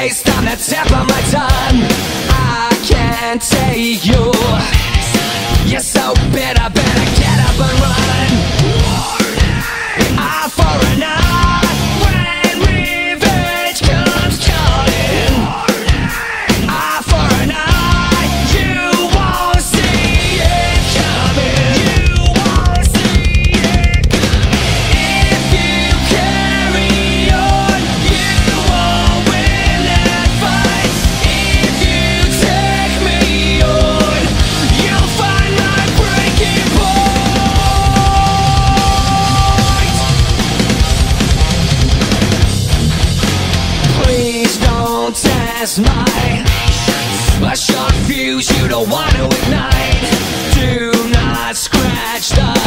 taste on the tip of my tongue. I can't take you test my a short fuse you don't want to ignite. Do not scratch the